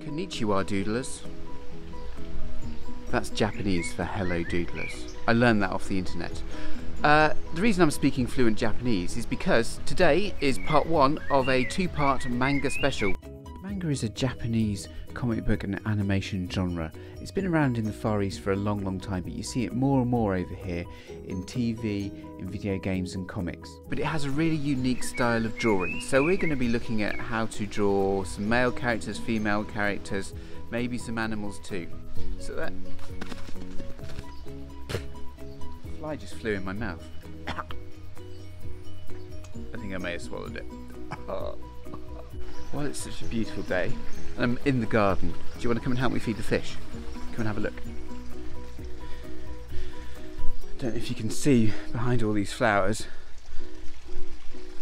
Konnichiwa doodlers. That's Japanese for hello doodlers. I learned that off the internet. Uh, the reason I'm speaking fluent Japanese is because today is part one of a two part manga special. Is a Japanese comic book and animation genre. It's been around in the Far East for a long, long time, but you see it more and more over here in TV, in video games, and comics. But it has a really unique style of drawing, so we're going to be looking at how to draw some male characters, female characters, maybe some animals too. So that fly just flew in my mouth. I think I may have swallowed it. well, it's such a beautiful day, and I'm in the garden. Do you want to come and help me feed the fish? Come and have a look. I don't know if you can see behind all these flowers.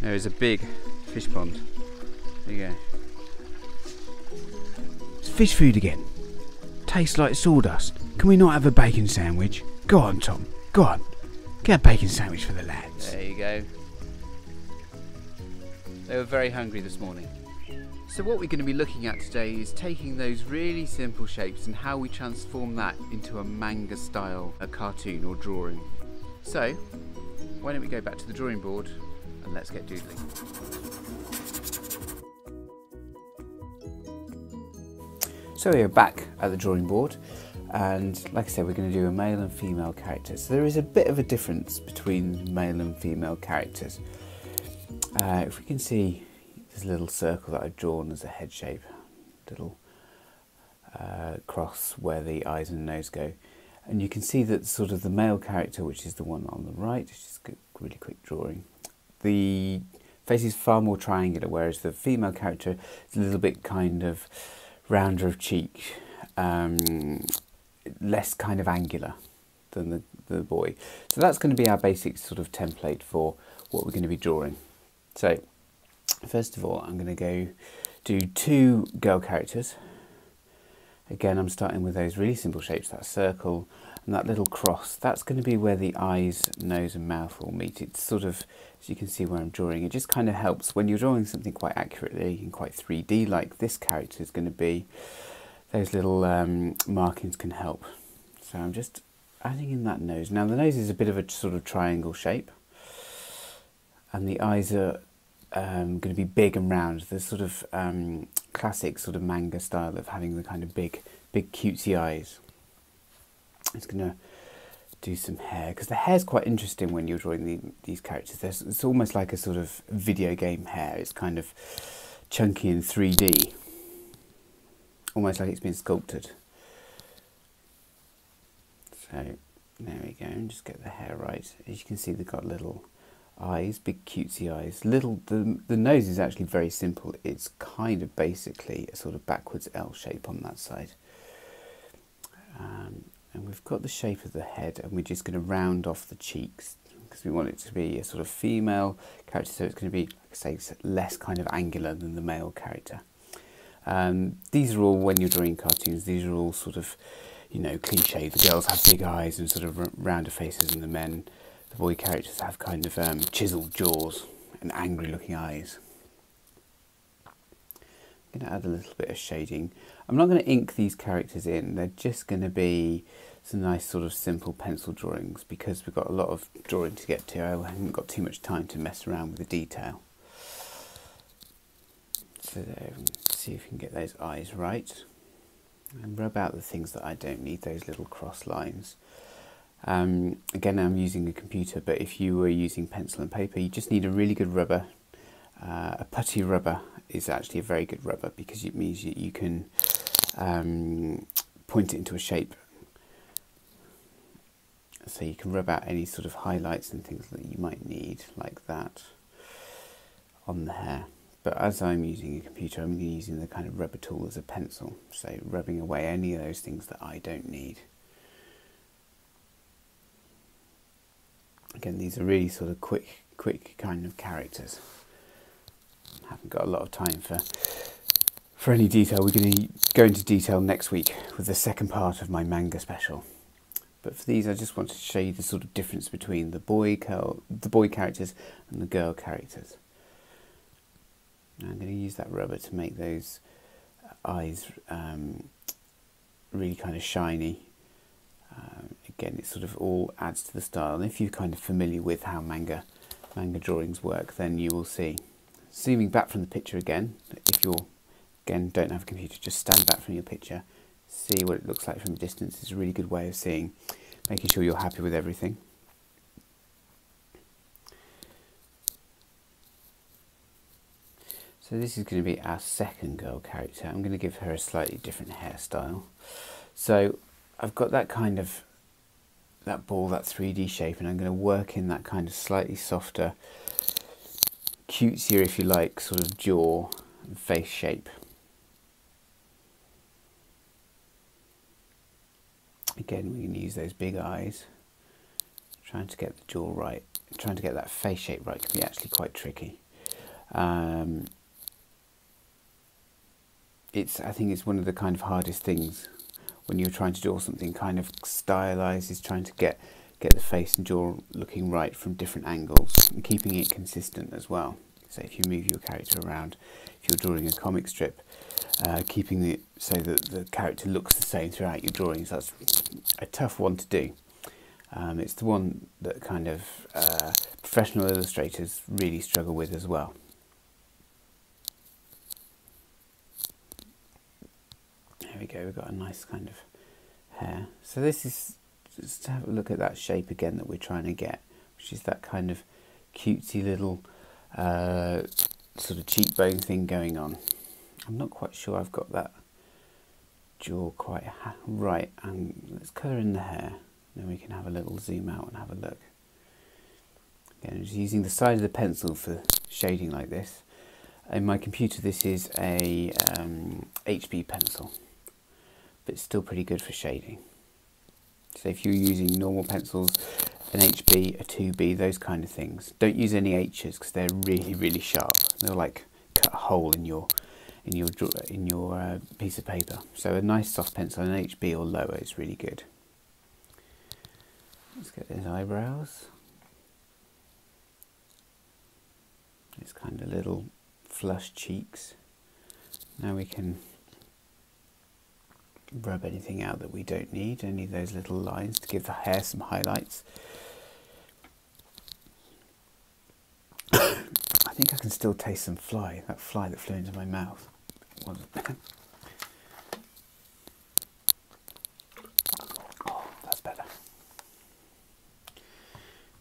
There is a big fish pond. There you go. It's fish food again. Tastes like sawdust. Can we not have a bacon sandwich? Go on, Tom. Go on. Get a bacon sandwich for the lads. There you go. They were very hungry this morning. So what we're going to be looking at today is taking those really simple shapes and how we transform that into a manga style, a cartoon or drawing. So, why don't we go back to the drawing board and let's get doodling. So we are back at the drawing board and like I said we're going to do a male and female character. So there is a bit of a difference between male and female characters. Uh, if we can see this little circle that I've drawn as a head shape, little uh, cross where the eyes and nose go. And you can see that sort of the male character, which is the one on the right, just a really quick drawing, the face is far more triangular, whereas the female character is a little bit kind of rounder of cheek, um, less kind of angular than the, the boy. So that's going to be our basic sort of template for what we're going to be drawing. So first of all, I'm going to go do two girl characters. Again, I'm starting with those really simple shapes, that circle and that little cross. That's going to be where the eyes, nose and mouth will meet. It's sort of, as you can see where I'm drawing, it just kind of helps when you're drawing something quite accurately and quite 3D like this character is going to be, those little um, markings can help. So I'm just adding in that nose. Now the nose is a bit of a sort of triangle shape and the eyes are um, going to be big and round. The sort of um, classic sort of manga style of having the kind of big, big cutesy eyes. It's going to do some hair because the hair is quite interesting when you're drawing the, these characters. There's, it's almost like a sort of video game hair. It's kind of chunky in 3D, almost like it's been sculpted. So there we go, and just get the hair right. As you can see, they've got little eyes, big cutesy eyes. Little the the nose is actually very simple. It's kind of basically a sort of backwards L shape on that side. Um, and we've got the shape of the head, and we're just going to round off the cheeks because we want it to be a sort of female character, so it's going to be, like I say, less kind of angular than the male character. Um, these are all when you're drawing cartoons. These are all sort of, you know, cliche. The girls have big eyes and sort of rounder faces, and the men the boy characters have kind of um, chiseled jaws and angry looking eyes. I'm going to add a little bit of shading. I'm not going to ink these characters in, they're just going to be some nice sort of simple pencil drawings because we've got a lot of drawing to get to. I haven't got too much time to mess around with the detail. So there, see if we can get those eyes right. And rub out the things that I don't need, those little cross lines. Um, again, I'm using a computer, but if you were using pencil and paper, you just need a really good rubber. Uh, a putty rubber is actually a very good rubber because it means you, you can um, point it into a shape. So you can rub out any sort of highlights and things that you might need, like that, on the hair. But as I'm using a computer, I'm using the kind of rubber tool as a pencil, so rubbing away any of those things that I don't need. Again, these are really sort of quick, quick kind of characters. Haven't got a lot of time for for any detail. We're going to go into detail next week with the second part of my manga special. But for these, I just wanted to show you the sort of difference between the boy the boy characters and the girl characters. Now I'm going to use that rubber to make those eyes um, really kind of shiny. Again, it sort of all adds to the style. And if you're kind of familiar with how manga manga drawings work, then you will see. Zooming back from the picture again, if you're again don't have a computer, just stand back from your picture, see what it looks like from a distance. It's a really good way of seeing, making sure you're happy with everything. So this is going to be our second girl character. I'm going to give her a slightly different hairstyle. So I've got that kind of that ball, that 3D shape, and I'm going to work in that kind of slightly softer, cutesier, if you like, sort of jaw and face shape. Again, we can use those big eyes, trying to get the jaw right, trying to get that face shape right can be actually quite tricky. Um, it's I think it's one of the kind of hardest things when you're trying to draw something kind of stylized is trying to get get the face and jaw looking right from different angles and keeping it consistent as well. So if you move your character around, if you're drawing a comic strip, uh, keeping it so that the character looks the same throughout your drawings, that's a tough one to do. Um, it's the one that kind of uh, professional illustrators really struggle with as well. There we go, we've got a nice kind of hair. So this is, just to have a look at that shape again that we're trying to get, which is that kind of cutesy little uh, sort of cheekbone thing going on. I'm not quite sure I've got that jaw quite right. And let's colour in the hair, then we can have a little zoom out and have a look. Again, just using the side of the pencil for shading like this. In my computer, this is a um, HB pencil but it's still pretty good for shading. So if you're using normal pencils, an HB, a 2B, those kind of things, don't use any H's because they're really, really sharp. They'll like cut a hole in your in your in your uh, piece of paper. So a nice soft pencil, an HB or lower, is really good. Let's get his eyebrows. His kind of little flush cheeks. Now we can rub anything out that we don't need, any of those little lines to give the hair some highlights. I think I can still taste some fly, that fly that flew into my mouth. oh, that's better.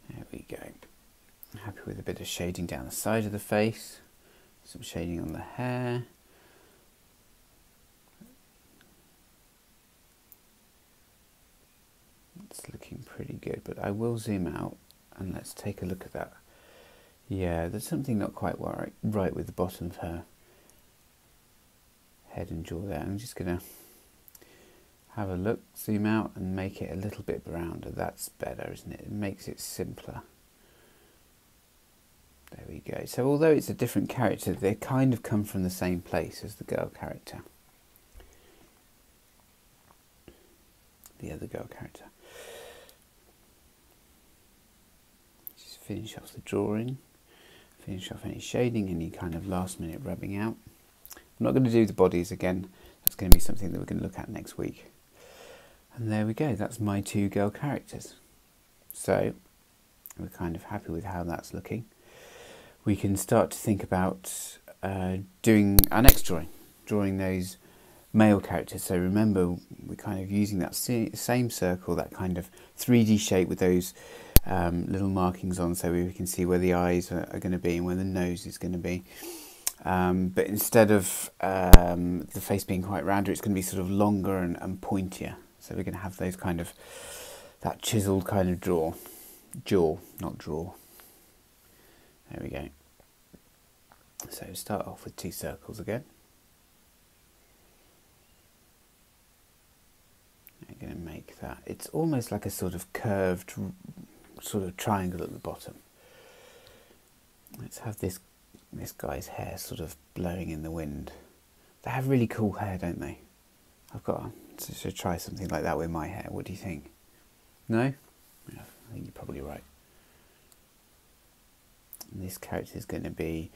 There we go. happy with a bit of shading down the side of the face, some shading on the hair. It's looking pretty good, but I will zoom out and let's take a look at that. Yeah, there's something not quite right, right with the bottom of her head and jaw there. I'm just going to have a look, zoom out and make it a little bit rounder. That's better, isn't it? It makes it simpler. There we go. So although it's a different character, they kind of come from the same place as the girl character. The other girl character. Finish off the drawing, finish off any shading, any kind of last minute rubbing out. I'm not going to do the bodies again, that's going to be something that we're going to look at next week. And there we go, that's my two girl characters. So, we're kind of happy with how that's looking. We can start to think about uh, doing our next drawing, drawing those male characters. So remember, we're kind of using that same circle, that kind of 3D shape with those um, little markings on so we can see where the eyes are, are going to be and where the nose is going to be. Um, but instead of um, the face being quite rounder, it's going to be sort of longer and, and pointier. So we're going to have those kind of, that chiseled kind of jaw. Jaw, not draw. There we go. So start off with two circles again. I'm going to make that, it's almost like a sort of curved sort of triangle at the bottom. Let's have this this guy's hair sort of blowing in the wind. They have really cool hair, don't they? I've got to, to try something like that with my hair. What do you think? No? Yeah, I think you're probably right. And this character is going to be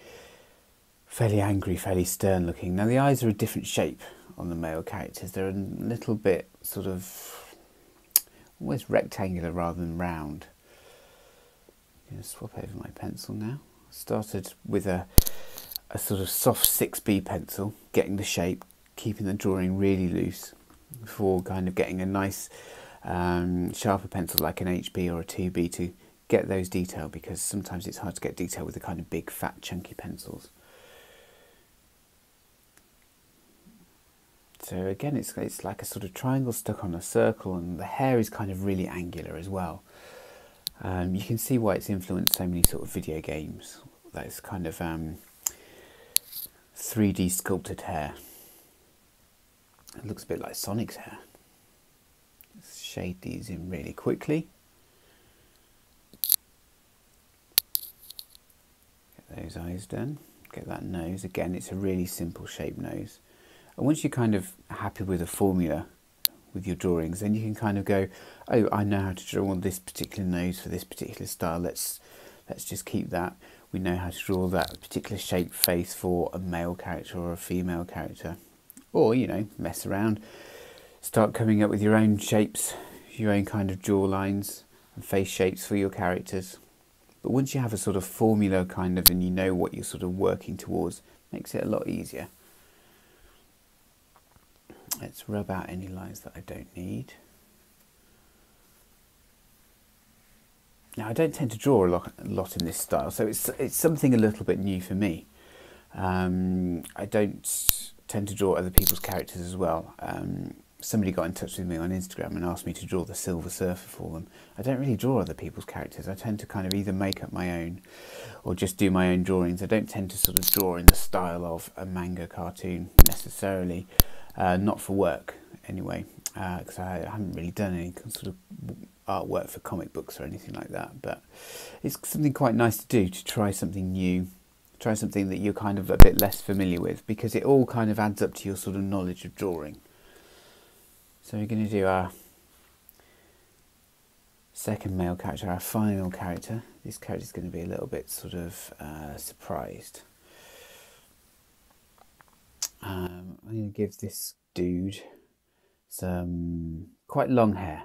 fairly angry, fairly stern looking. Now the eyes are a different shape on the male characters. They're a little bit sort of almost rectangular rather than round. Going to swap over my pencil now. Started with a a sort of soft 6B pencil, getting the shape, keeping the drawing really loose before kind of getting a nice um, sharper pencil like an HB or a 2B to get those detail because sometimes it's hard to get detail with the kind of big fat chunky pencils. So again, it's it's like a sort of triangle stuck on a circle, and the hair is kind of really angular as well. Um, you can see why it's influenced so many sort of video games. That's kind of um, 3D sculpted hair. It looks a bit like Sonic's hair. Let's shade these in really quickly. Get those eyes done. Get that nose. Again, it's a really simple shape nose. And once you're kind of happy with the formula with your drawings, then you can kind of go, oh, I know how to draw this particular nose for this particular style. Let's let's just keep that. We know how to draw that particular shape face for a male character or a female character. Or, you know, mess around. Start coming up with your own shapes, your own kind of jaw lines and face shapes for your characters. But once you have a sort of formula kind of and you know what you're sort of working towards, makes it a lot easier. Let's rub out any lines that I don't need. Now I don't tend to draw a lot, a lot in this style, so it's it's something a little bit new for me. Um, I don't tend to draw other people's characters as well. Um, somebody got in touch with me on Instagram and asked me to draw the Silver Surfer for them. I don't really draw other people's characters. I tend to kind of either make up my own or just do my own drawings. I don't tend to sort of draw in the style of a manga cartoon necessarily uh, not for work anyway, because uh, I haven't really done any sort of artwork for comic books or anything like that. But it's something quite nice to do to try something new, try something that you're kind of a bit less familiar with, because it all kind of adds up to your sort of knowledge of drawing. So we're going to do our second male character, our final character. This character is going to be a little bit sort of uh, surprised. Um, I'm going to give this dude some quite long hair.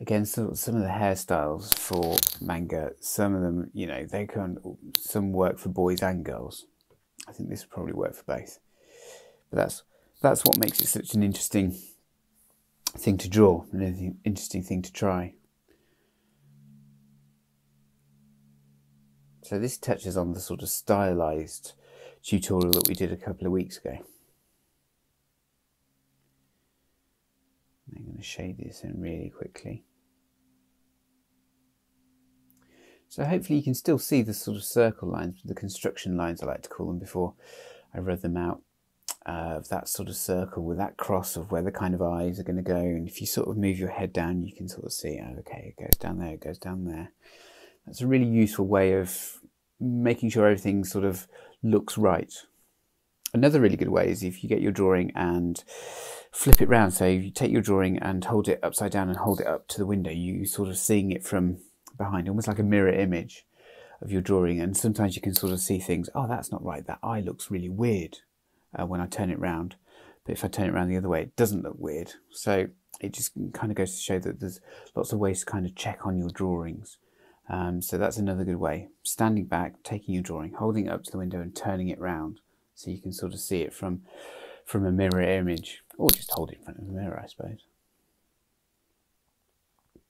Again, so, some of the hairstyles for manga, some of them, you know, they can some work for boys and girls. I think this would probably work for both. But that's that's what makes it such an interesting thing to draw, an interesting thing to try. So this touches on the sort of stylized tutorial that we did a couple of weeks ago. I'm going to shade this in really quickly. So hopefully you can still see the sort of circle lines, the construction lines I like to call them before I rub them out uh, of that sort of circle with that cross of where the kind of eyes are going to go. And if you sort of move your head down, you can sort of see, oh, okay, it goes down there, it goes down there. That's a really useful way of making sure everything sort of looks right. Another really good way is if you get your drawing and flip it round. So you take your drawing and hold it upside down and hold it up to the window. You sort of seeing it from behind, almost like a mirror image of your drawing. And sometimes you can sort of see things. Oh, that's not right. That eye looks really weird uh, when I turn it round. But if I turn it around the other way, it doesn't look weird. So it just kind of goes to show that there's lots of ways to kind of check on your drawings. Um, so that's another good way. Standing back, taking your drawing, holding it up to the window and turning it round so you can sort of see it from, from a mirror image or just hold it in front of a mirror, I suppose.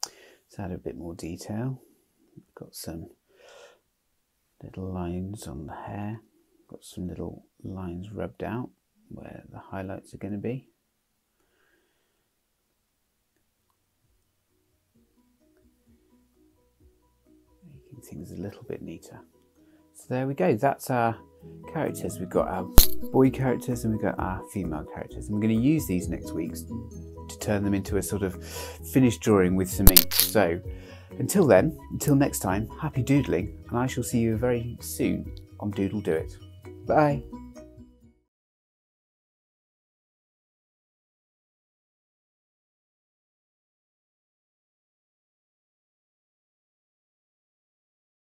Let's add a bit more detail. Got some little lines on the hair. Got some little lines rubbed out where the highlights are going to be. Things a little bit neater. So there we go, that's our characters. We've got our boy characters and we've got our female characters. And we're going to use these next week to turn them into a sort of finished drawing with some ink. So until then, until next time, happy doodling, and I shall see you very soon on Doodle Do It. Bye.